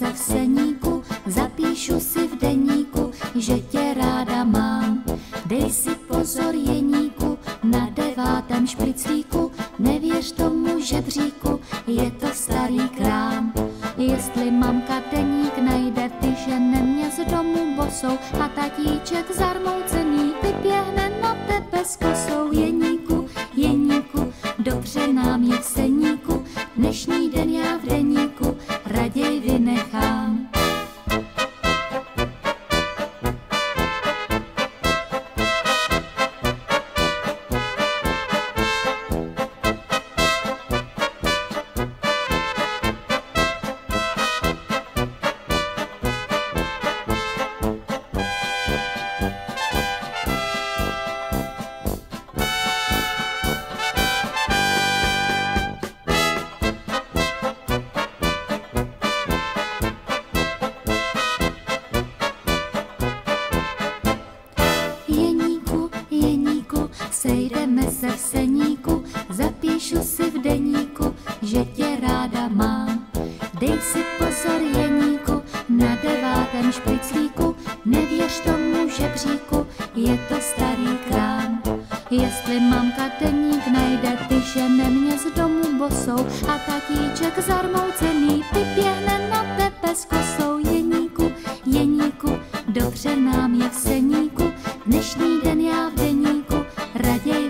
se v seníku, zapíšu si v deníku, že tě ráda mám. Dej si pozor jeníku, na devátém špriclíku, nevěř tomu žebříku, je to starý krám. Jestli mamka deník najde, vyžene mě z domu bosou a tatíček zarmoucený vypěhne na tebe s kosou jeníku, jeníku, dobře nám je v seníku, sejdeme se v seníku, zapíšu si v deníku, že tě ráda mám. Dej si pozor jeníku, na devátém špriclíku, nevěř tomu žebříku, je to starý krám. Jestli mamka deník najde, ty žene mě z domu bosou a tatíček zarmoucený vypěhne na tebe s kosou jeníku, jeníku, dobře nám je v seníku, dnešní den já v rayé.